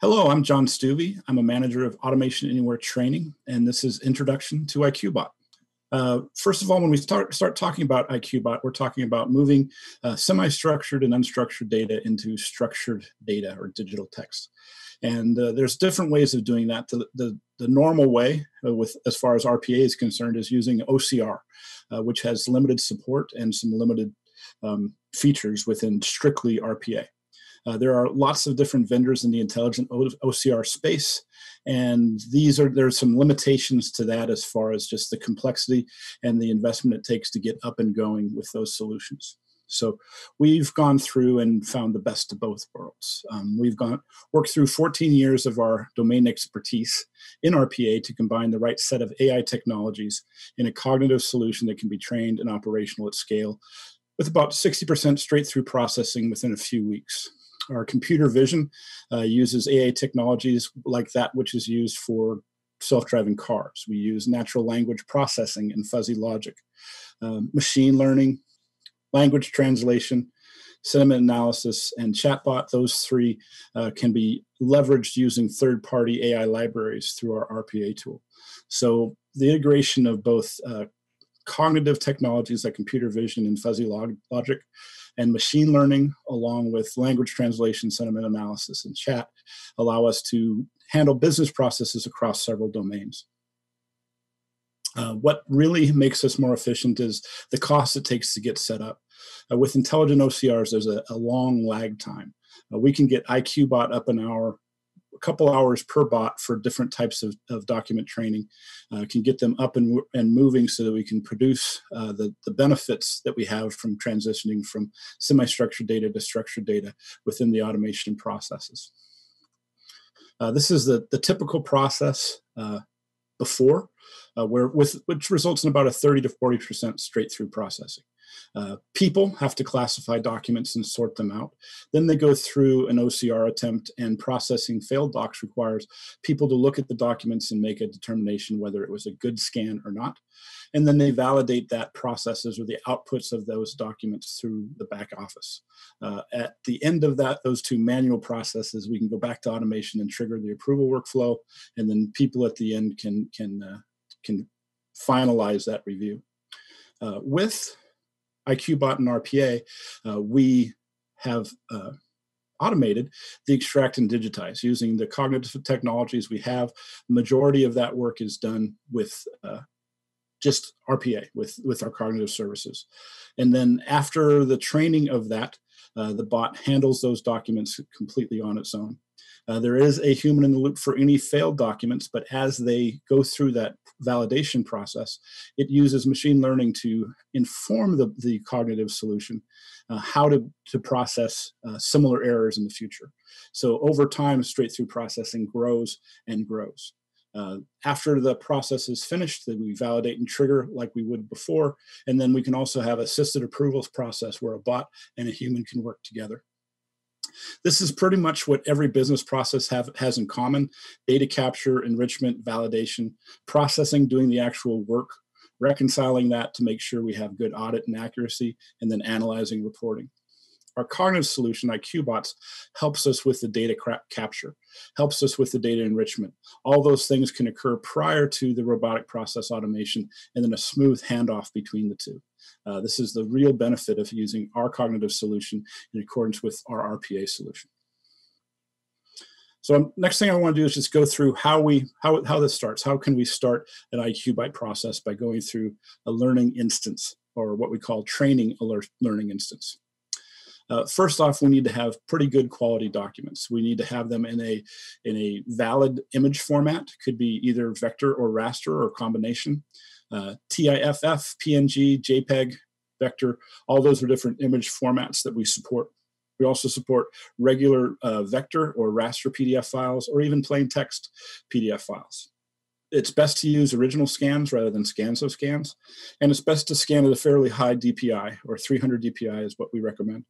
Hello, I'm John Stuvey. I'm a manager of Automation Anywhere Training, and this is Introduction to IQBot. Uh, first of all, when we start start talking about IQBot, we're talking about moving uh, semi-structured and unstructured data into structured data or digital text. And uh, there's different ways of doing that. The, the, the normal way, uh, with as far as RPA is concerned, is using OCR, uh, which has limited support and some limited um, features within strictly RPA. Uh, there are lots of different vendors in the intelligent OCR space, and these are there's some limitations to that as far as just the complexity and the investment it takes to get up and going with those solutions. So we've gone through and found the best of both worlds. Um, we've gone worked through 14 years of our domain expertise in RPA to combine the right set of AI technologies in a cognitive solution that can be trained and operational at scale with about 60% straight through processing within a few weeks. Our computer vision uh, uses AI technologies like that which is used for self-driving cars. We use natural language processing and fuzzy logic, um, machine learning, language translation, sentiment analysis, and chatbot. Those three uh, can be leveraged using third-party AI libraries through our RPA tool. So the integration of both uh, cognitive technologies like computer vision and fuzzy log- logic and machine learning, along with language translation, sentiment analysis, and chat, allow us to handle business processes across several domains. Uh, what really makes us more efficient is the cost it takes to get set up. Uh, with intelligent OCRs, there's a, a long lag time. Uh, we can get IQBot up an hour couple hours per bot for different types of, of document training uh, can get them up and, and moving so that we can produce uh, the, the benefits that we have from transitioning from semi-structured data to structured data within the automation processes. Uh, this is the, the typical process uh, before, uh, where with which results in about a 30 to 40% straight through processing. Uh, people have to classify documents and sort them out. Then they go through an OCR attempt, and processing failed docs requires people to look at the documents and make a determination whether it was a good scan or not. And then they validate that processes or the outputs of those documents through the back office. Uh, at the end of that, those two manual processes, we can go back to automation and trigger the approval workflow, and then people at the end can can uh, can finalize that review. Uh, with IQBot and RPA, uh, we have uh, automated the extract and digitize using the cognitive technologies we have. Majority of that work is done with uh, just RPA with with our cognitive services, and then after the training of that, uh, the bot handles those documents completely on its own. Uh, there is a human in the loop for any failed documents, but as they go through that validation process, it uses machine learning to inform the, the cognitive solution uh, how to, to process uh, similar errors in the future. So over time, straight through processing grows and grows. Uh, after the process is finished, then we validate and trigger like we would before, and then we can also have assisted approvals process where a bot and a human can work together. This is pretty much what every business process have, has in common data capture, enrichment, validation, processing, doing the actual work, reconciling that to make sure we have good audit and accuracy, and then analyzing reporting. Our cognitive solution, IQBots, helps us with the data capture, helps us with the data enrichment. All those things can occur prior to the robotic process automation and then a smooth handoff between the two. Uh, this is the real benefit of using our cognitive solution in accordance with our RPA solution. So um, next thing I want to do is just go through how we how how this starts. How can we start an IQBot process by going through a learning instance or what we call training alert learning instance. Uh, first off, we need to have pretty good quality documents. We need to have them in a in a valid image format. Could be either vector or raster or combination uh, TIFF, PNG, JPEG, vector. All those are different image formats that we support. We also support regular uh, vector or raster PDF files or even plain text PDF files. It's best to use original scans rather than scans of scans, and it's best to scan at a fairly high DPI or 300 DPI is what we recommend.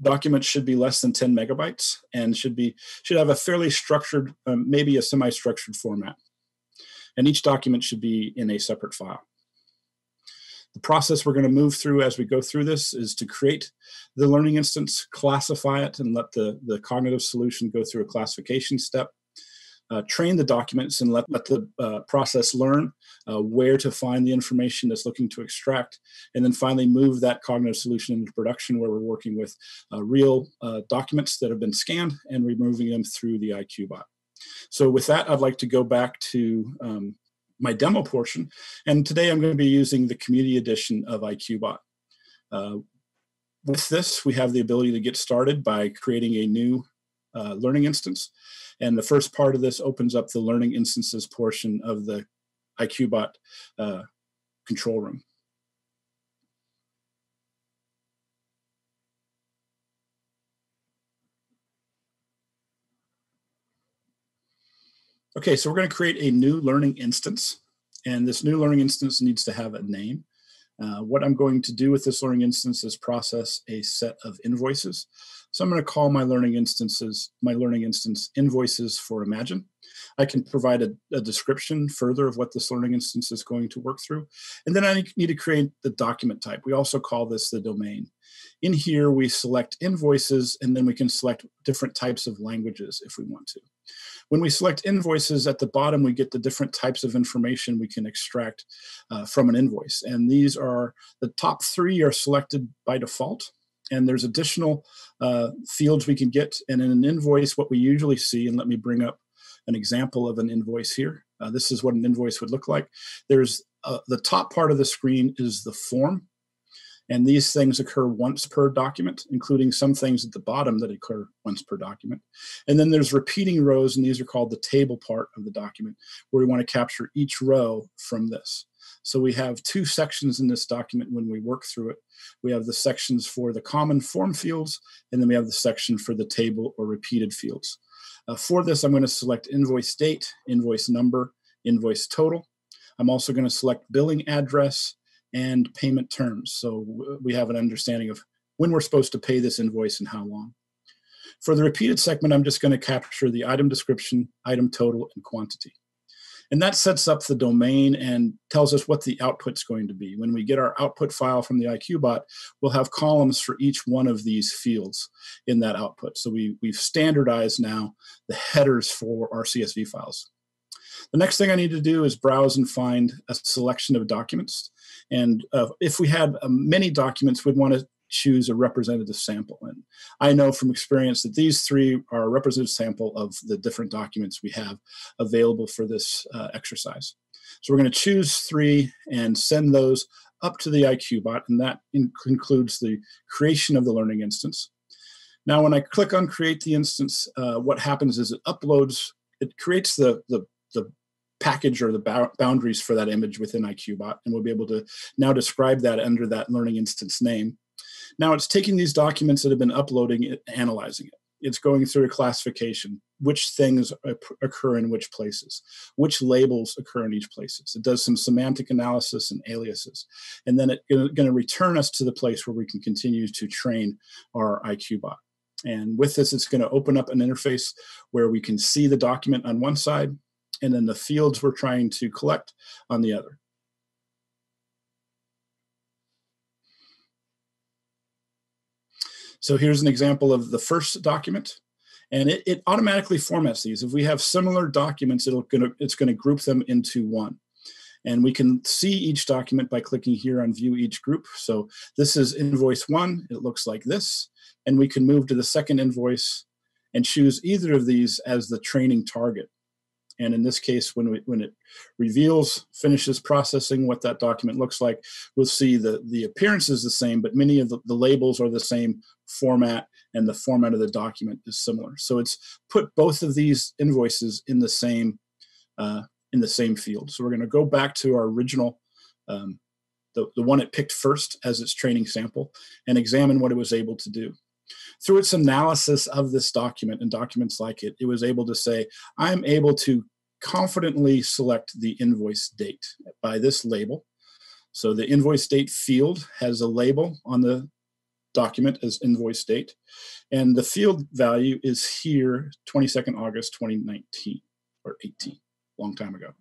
Documents should be less than 10 megabytes and should be should have a fairly structured, um, maybe a semi-structured format and each document should be in a separate file. The process we're going to move through as we go through this is to create the learning instance, classify it, and let the, the cognitive solution go through a classification step. Uh, train the documents and let, let the uh, process learn uh, where to find the information that's looking to extract, and then finally move that cognitive solution into production where we're working with uh, real uh, documents that have been scanned and removing them through the IQ bot. So with that, I'd like to go back to um, my demo portion. And today I'm going to be using the community edition of IQBot. Uh, with this, we have the ability to get started by creating a new uh, learning instance. And the first part of this opens up the learning instances portion of the IQBot uh, control room. Okay, so we're going to create a new learning instance. And this new learning instance needs to have a name. Uh, what I'm going to do with this learning instance is process a set of invoices. So I'm going to call my learning instances, my learning instance invoices for Imagine. I can provide a, a, description further of what this learning instance is going to work through. And then I need to create the document type. We also call this the domain. In here, we select invoices, and then we can select different types of languages if we want to. When we select invoices at the bottom, we get the different types of information we can extract uh, from an invoice. And these are the top three are selected by default. And there's additional uh, fields we can get. And in an invoice, what we usually see, and let me bring up an example of an invoice here. Uh, this is what an invoice would look like. There's uh, the top part of the screen is the form and these things occur once per document, including some things at the bottom that occur once per document. And then there's repeating rows, and these are called the table part of the document, where we want to capture each row from this. So we have two sections in this document when we work through it. We have the sections for the common form fields, and then we have the section for the table or repeated fields. Uh, for this, I'm going to select invoice date, invoice number, invoice total. I'm also going to select billing address, and payment terms. So we have an understanding of when we're supposed to pay this invoice and how long. For the repeated segment, I'm just going to capture the item description, item total, and quantity. And that sets up the domain and tells us what the output's going to be. When we get our output file from the IQBot, we'll have columns for each one of these fields in that output. So we, we've standardized now the headers for our CSV files. The next thing I need to do is browse and find a selection of documents. And uh, if we had uh, many documents, we'd want to choose a representative sample. And I know from experience that these three are a representative sample of the different documents we have available for this uh, exercise. So we're going to choose three and send those up to the IQ bot, and that includes the creation of the learning instance. Now, when I click on create the instance, uh, what happens is it uploads, it creates the, the, the package or the boundaries for that image within IQBot, and we'll be able to now describe that under that learning instance name. Now it's taking these documents that have been uploading it, analyzing it. It's going through a classification, which things occur in which places, which labels occur in each places. It does some semantic analysis and aliases, and then it's going to return us to the place where we can continue to train our IQ bot. And with this, it's going to open up an interface where we can see the document on one side and then the fields we're trying to collect on the other. So here's an example of the first document, and it, it automatically formats these. If we have similar documents, it'll gonna, it's going to group them into one. And we can see each document by clicking here on View Each Group. So this is invoice one. It looks like this. And we can move to the second invoice and choose either of these as the training target. And in this case, when, we, when it reveals, finishes processing what that document looks like, we'll see the, the appearance is the same, but many of the, the labels are the same format and the format of the document is similar. So it's put both of these invoices in the same, uh, in the same field. So we're going to go back to our original, um, the, the one it picked first as its training sample and examine what it was able to do through its analysis of this document and documents like it, it was able to say, I'm able to confidently select the invoice date by this label. So the invoice date field has a label on the document as invoice date, and the field value is here, 22nd August 2019 or 18. Long time ago.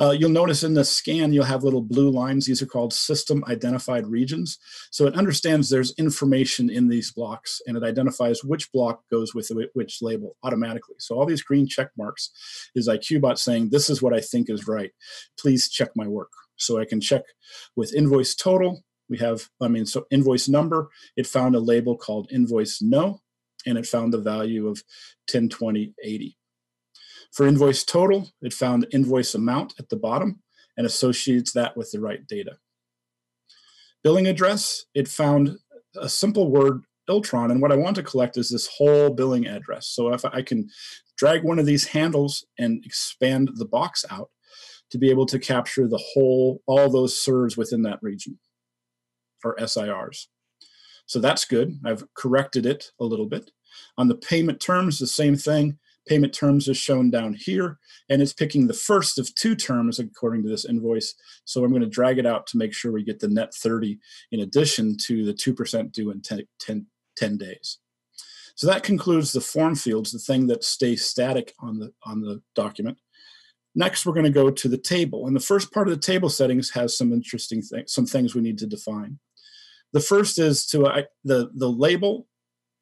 Uh, you'll notice in the scan, you'll have little blue lines. These are called system identified regions. So it understands there's information in these blocks and it identifies which block goes with which label automatically. So all these green check marks is IQBot saying, this is what I think is right. Please check my work. So I can check with invoice total. We have, I mean, so invoice number, it found a label called invoice no, and it found the value of 102080. For invoice total, it found invoice amount at the bottom and associates that with the right data. Billing address, it found a simple word Iltron, and what I want to collect is this whole billing address. So if I can drag one of these handles and expand the box out to be able to capture the whole, all those serves within that region, or SIRs. So that's good. I've corrected it a little bit. On the payment terms, the same thing. Payment terms is shown down here, and it's picking the first of two terms according to this invoice. So I'm going to drag it out to make sure we get the net 30 in addition to the 2% due in 10, 10, 10 days. So that concludes the form fields, the thing that stays static on the, on the document. Next, we're going to go to the table. And the first part of the table settings has some interesting things, some things we need to define. The first is to uh, the, the label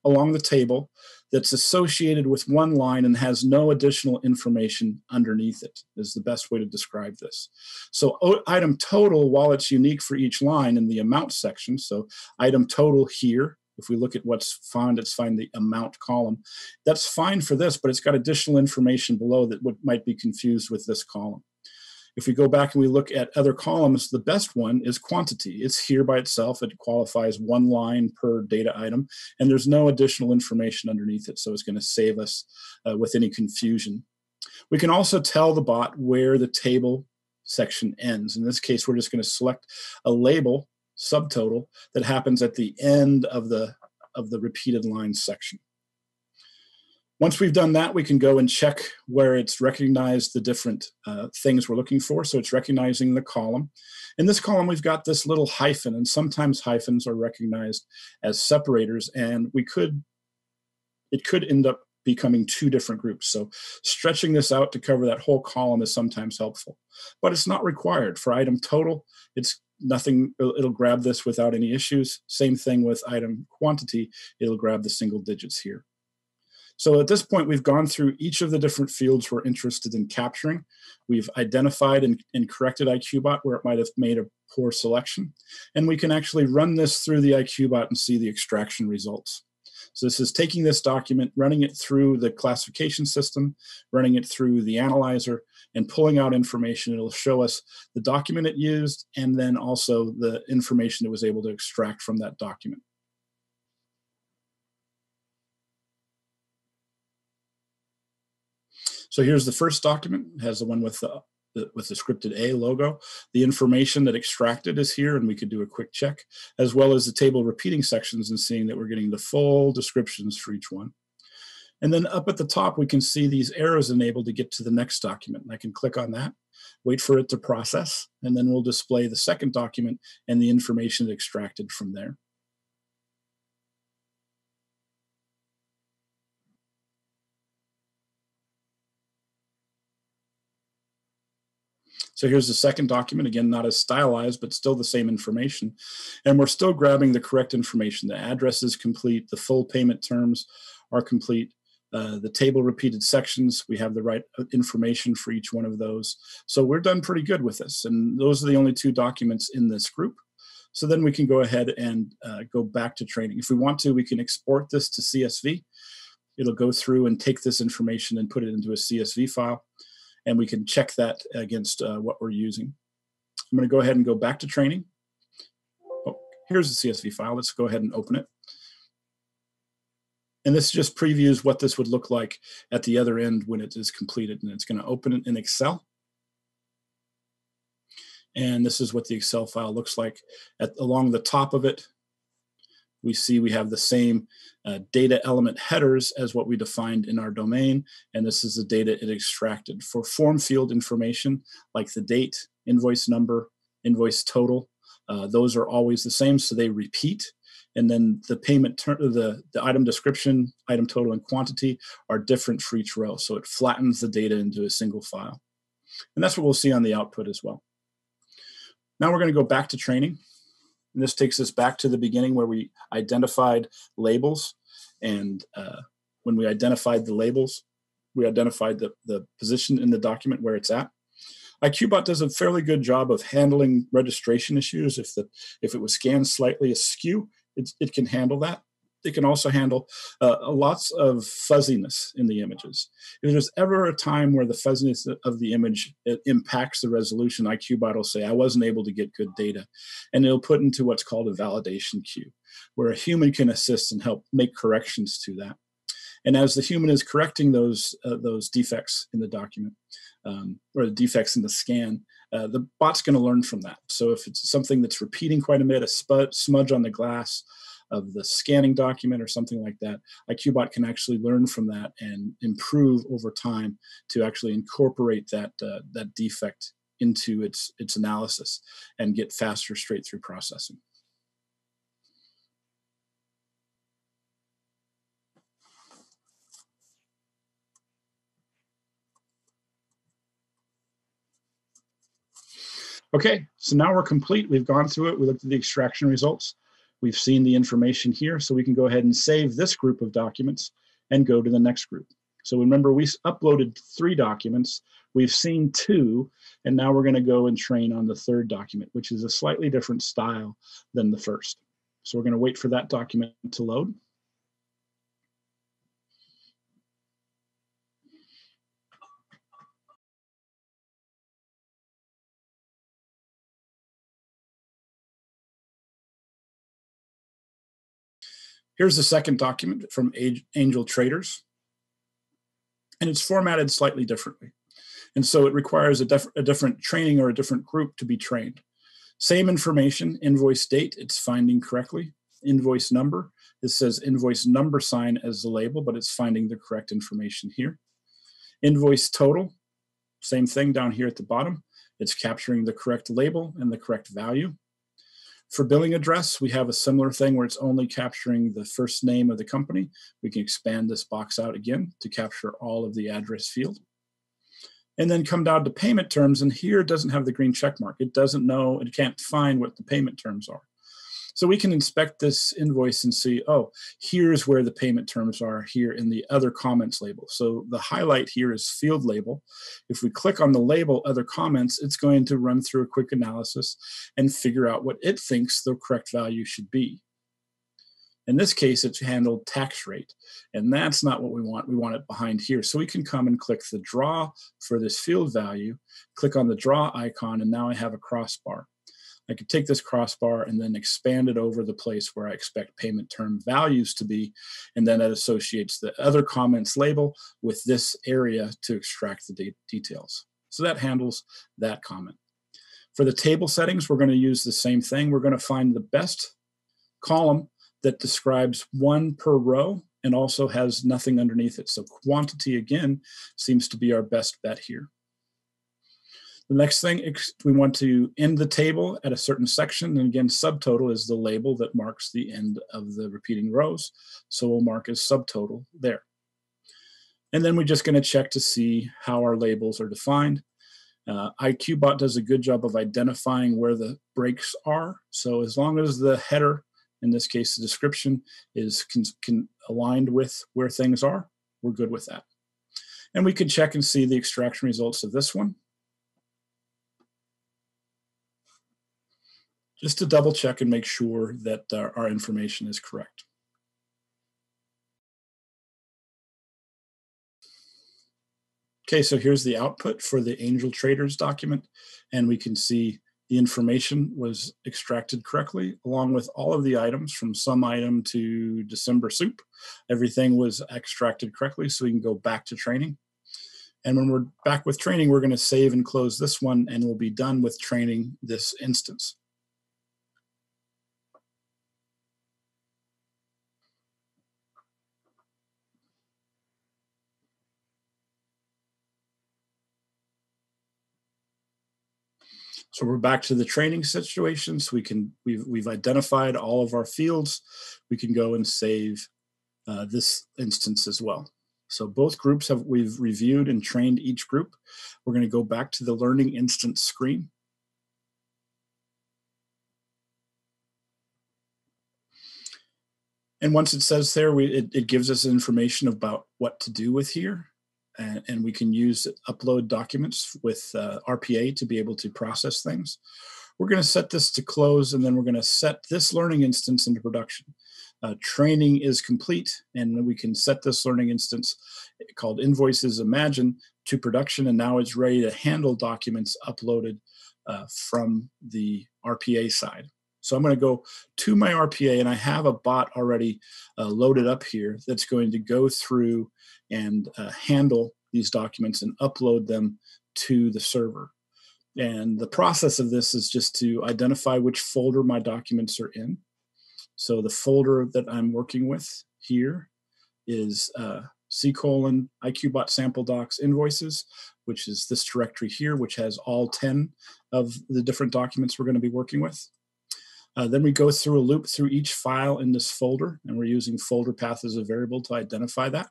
along the table that's associated with one line and has no additional information underneath it is the best way to describe this. So item total, while it's unique for each line in the amount section, so item total here, if we look at what's found, it's find the amount column. That's fine for this, but it's got additional information below that would, might be confused with this column. If we go back and we look at other columns, the best one is quantity. It's here by itself. It qualifies one line per data item, and there's no additional information underneath it, so it's going to save us uh, with any confusion. We can also tell the bot where the table section ends. In this case, we're just going to select a label subtotal that happens at the end of the of the repeated lines section. Once we've done that, we can go and check where it's recognized the different uh, things we're looking for. So it's recognizing the column. In this column, we've got this little hyphen, and sometimes hyphens are recognized as separators, and we could, it could end up becoming two different groups. So stretching this out to cover that whole column is sometimes helpful, but it's not required. For item total, it's nothing, it'll grab this without any issues. Same thing with item quantity, it'll grab the single digits here. So at this point, we've gone through each of the different fields we're interested in capturing. We've identified and, and corrected IQBot where it might have made a poor selection. And we can actually run this through the IQBot and see the extraction results. So this is taking this document, running it through the classification system, running it through the analyzer, and pulling out information. It'll show us the document it used and then also the information it was able to extract from that document. So here's the first document, it has the one with the, the, with the scripted A logo. The information that extracted is here, and we could do a quick check, as well as the table repeating sections and seeing that we're getting the full descriptions for each one. And then up at the top, we can see these arrows enabled to get to the next document. I can click on that, wait for it to process, and then we'll display the second document and the information extracted from there. So here's the second document, again, not as stylized, but still the same information. And we're still grabbing the correct information. The address is complete, the full payment terms are complete. Uh, the table repeated sections, we have the right uh, information for each one of those. So we're done pretty good with this. And those are the only two documents in this group. So then we can go ahead and uh, go back to training. If we want to, we can export this to CSV. It'll go through and take this information and put it into a CSV file and we can check that against uh, what we're using. I'm going to go ahead and go back to training. Oh, here's the CSV file. Let's go ahead and open it. And this just previews what this would look like at the other end when it is completed. And it's going to open it in Excel. And this is what the Excel file looks like. At, along the top of it, we see we have the same uh, data element headers as what we defined in our domain, and this is the data it extracted. For form field information, like the date, invoice number, invoice total, uh, those are always the same, so they repeat. And then the payment, the, the item description, item total, and quantity are different for each row, so it flattens the data into a single file. And that's what we'll see on the output as well. Now we're going to go back to training. And this takes us back to the beginning where we identified labels. And uh, when we identified the labels, we identified the, the position in the document where it's at. IQBot does a fairly good job of handling registration issues. If the if it was scanned slightly askew, it, it can handle that. It can also handle uh, lots of fuzziness in the images. If there's ever a time where the fuzziness of the image impacts the resolution, IQBot will say, I wasn't able to get good data. And it'll put into what's called a validation queue, where a human can assist and help make corrections to that. And as the human is correcting those, uh, those defects in the document, um, or the defects in the scan, uh, the bot's going to learn from that. So if it's something that's repeating quite a bit, a smudge on the glass of the scanning document or something like that, IQBot can actually learn from that and improve over time to actually incorporate that uh, that defect into its its analysis and get faster straight through processing. Okay, so now we're complete. We've gone through it. We looked at the extraction results. We've seen the information here, so we can go ahead and save this group of documents and go to the next group. So remember, we uploaded three documents. We've seen two, and now we're going to go and train on the third document, which is a slightly different style than the first. So we're going to wait for that document to load. Here's the second document from Angel Traders. And it's formatted slightly differently. And so it requires a, a, different training or a different group to be trained. Same information, invoice date, it's finding correctly. Invoice number, it says invoice number sign as the label, but it's finding the correct information here. Invoice total, same thing down here at the bottom. It's capturing the correct label and the correct value. For billing address, we have a similar thing where it's only capturing the first name of the company. We can expand this box out again to capture all of the address field. And then come down to payment terms, and here it doesn't have the green check mark. It doesn't know, it can't find what the payment terms are. So we can inspect this invoice and see, oh, here's where the payment terms are here in the other comments label. So the highlight here is field label. If we click on the label other comments, it's going to run through a quick analysis and figure out what it thinks the correct value should be. In this case, it's handled tax rate, and that's not what we want. We want it behind here. So we can come and click the draw for this field value, click on the draw icon, and now I have a crossbar. I could take this crossbar and then expand it over the place where I expect payment term values to be. And then it associates the other comments label with this area to extract the de details. So that handles that comment. For the table settings, we're going to use the same thing. We're going to find the best column that describes one per row and also has nothing underneath it. So quantity, again, seems to be our best bet here. The next thing, we want to end the table at a certain section. And again, subtotal is the label that marks the end of the repeating rows. So we'll mark as subtotal there. And then we're just going to check to see how our labels are defined. Uh, IQBot does a good job of identifying where the breaks are. So as long as the header, in this case the description, is can, aligned with where things are, we're good with that. And we can check and see the extraction results of this one. Just to double check and make sure that uh, our information is correct. Okay, so here's the output for the Angel Traders document, and we can see the information was extracted correctly, along with all of the items from some item to December soup. Everything was extracted correctly, so we can go back to training. And when we're back with training, we're going to save and close this one, and we'll be done with training this instance. So we're back to the training situation. So we can we've we've identified all of our fields. We can go and save uh, this instance as well. So both groups have we've reviewed and trained each group. We're going to go back to the learning instance screen. And once it says there, we, it, it gives us information about what to do with here. And, and we can use upload documents with uh, RPA to be able to process things. We're going to set this to close, and then we're going to set this learning instance into production. Uh, training is complete, and we can set this learning instance called Invoices Imagine to production, and now it's ready to handle documents uploaded uh, from the RPA side. So I'm going to go to my RPA, and I have a bot already uh, loaded up here that's going to go through and uh, handle these documents and upload them to the server. And the process of this is just to identify which folder my documents are in. So the folder that I'm working with here is uh, C colon IQBot sample docs invoices, which is this directory here, which has all 10 of the different documents we're going to be working with. Uh, then we go through a loop through each file in this folder, and we're using folder path as a variable to identify that.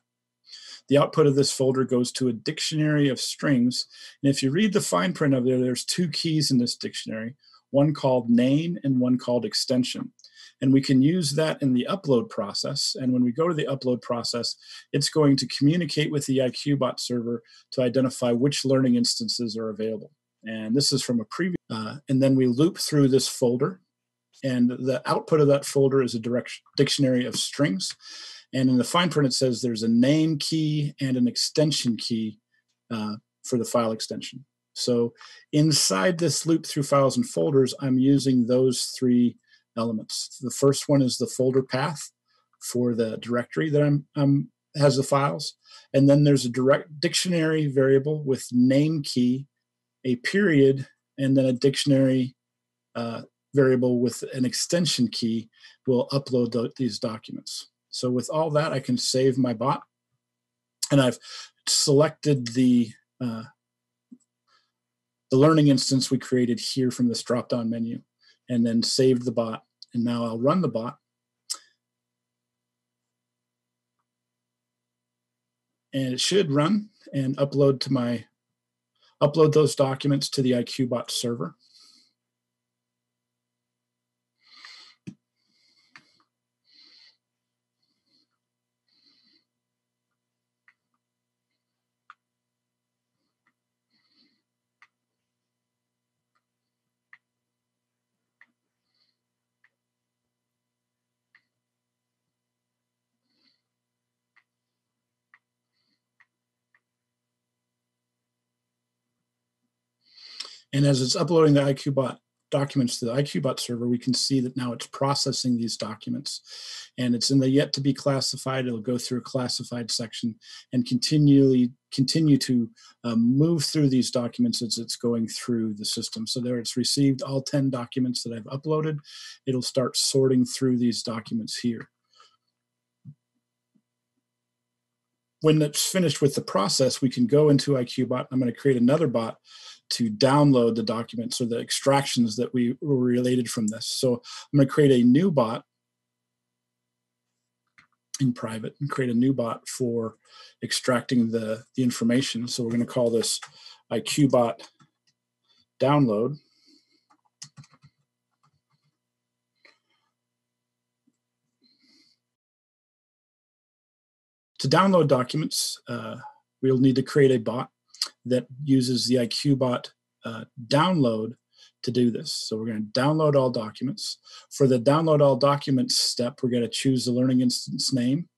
The output of this folder goes to a dictionary of strings. And if you read the fine print of there, there's two keys in this dictionary, one called name and one called extension. And we can use that in the upload process. And when we go to the upload process, it's going to communicate with the IQBot server to identify which learning instances are available. And this is from a previous, uh, and then we loop through this folder. And the output of that folder is a direct dictionary of strings. And in the fine print, it says there's a name key and an extension key uh, for the file extension. So inside this loop through files and folders, I'm using those three elements. The first one is the folder path for the directory that I'm, I'm has the files. And then there's a direct dictionary variable with name key, a period, and then a dictionary uh, variable with an extension key will upload these documents. So with all that, I can save my bot. And I've selected the, uh, the learning instance we created here from this drop-down menu and then saved the bot. And now I'll run the bot. And it should run and upload to my, upload those documents to the IQBot server. And as it's uploading the IQBot documents to the IQBot server, we can see that now it's processing these documents and it's in the yet to be classified. It'll go through a classified section and continually continue to um, move through these documents as it's going through the system. So there it's received all 10 documents that I've uploaded. It'll start sorting through these documents here. When it's finished with the process, we can go into IQBot. I'm going to create another bot to download the documents or the extractions that we were related from this. So I'm going to create a new bot in private and create a new bot for extracting the, the information. So we're going to call this IQBot download. To download documents, uh, we'll need to create a bot that uses the IQBot uh, download to do this. So we're going to download all documents. For the download all documents step, we're going to choose the learning instance name,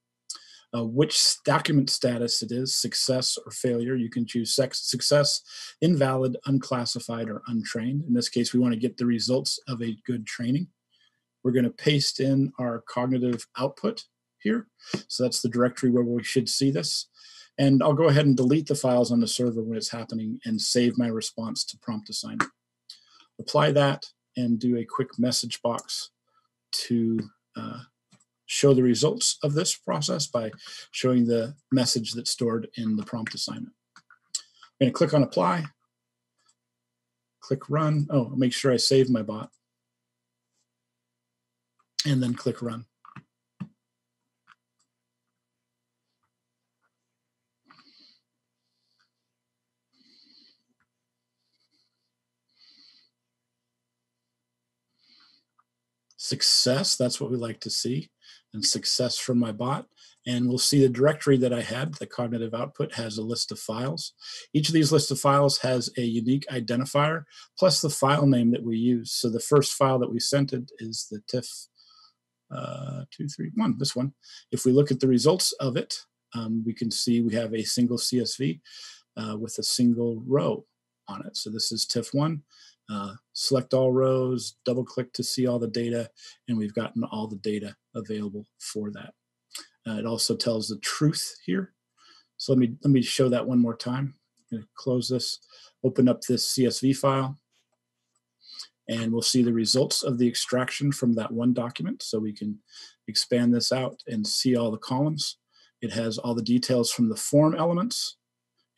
uh, which document status it is, success or failure. You can choose success, invalid, unclassified, or untrained. In this case, we want to get the results of a good training. We're going to paste in our cognitive output here. So that's the directory where we should see this. And I'll go ahead and delete the files on the server when it's happening and save my response to prompt assignment. Apply that and do a quick message box to uh, show the results of this process by showing the message that's stored in the prompt assignment. I'm going to click on apply, click run. Oh, make sure I save my bot, and then click run. Success. That's what we like to see, and success from my bot. And we'll see the directory that I had, the cognitive output has a list of files. Each of these list of files has a unique identifier plus the file name that we use. So the first file that we sent it is the TIFF uh, two, three, one, this one. If we look at the results of it, um, we can see we have a single CSV uh, with a single row on it. So this is TIFF1. Uh, select all rows, double click to see all the data, and we've gotten all the data available for that. Uh, it also tells the truth here. So let me let me show that one more time. I'm to close this, open up this CSV file, and we'll see the results of the extraction from that one document. So we can expand this out and see all the columns. It has all the details from the form elements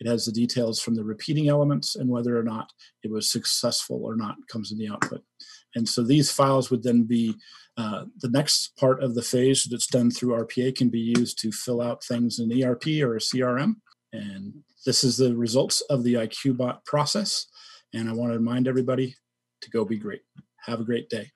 it has the details from the repeating elements and whether or not it was successful or not comes in the output. And so these files would then be uh, the next part of the phase that's done through RPA can be used to fill out things in ERP or a CRM. And this is the results of the IQBot process. And I want to remind everybody to go be great. Have a great day.